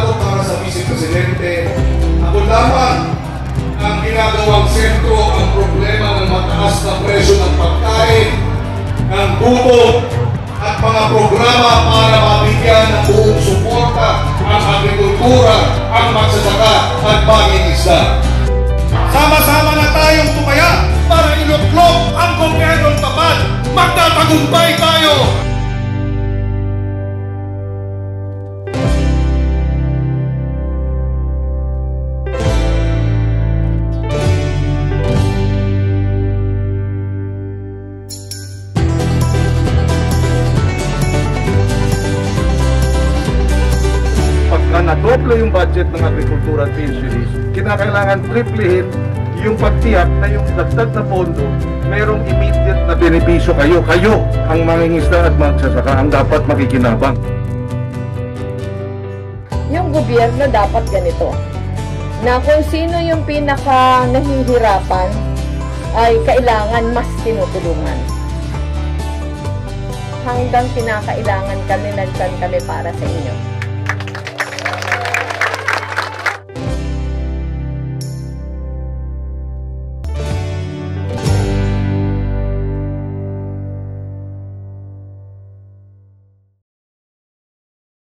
kandidato para sa Vice Presidente. Ako lamang ang ginagawang sentro ang problema ng mataas na presyo ng pagkain, ng gutom, at mga programa para mabigyan ng buong suporta ang agrikultura, ang magsasaka at baging isda. Sama-sama na tayong tumaya para inutlog ang gobyernong tapat. Magtatagumpay tayo! Nadoble yung budget ng agrikultura at fisheries, kinakailangan triplehin yung pagtiyak na yung dagdag na pondo, mayroong immediate na benepisyo kayo. Kayo, ang mangingisda at magsasaka, ang dapat makikinabang. yung gobyerno dapat ganito. Na kung sino yung pinaka nahihirapan ay kailangan mas tinutulungan. Hanggang kinakailangan kami, nandyan kami para sa inyo.